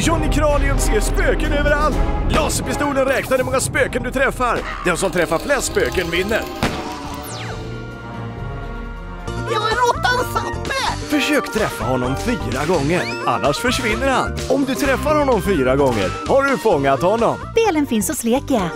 Johnny Kranium ser spöken överallt! Laserpistolen räknar hur många spöken du träffar. Den som träffar flest spöken vinner. Jag är råttan Zappe! Försök träffa honom fyra gånger, annars försvinner han. Om du träffar honom fyra gånger har du fångat honom. Spelen finns hos Lekia.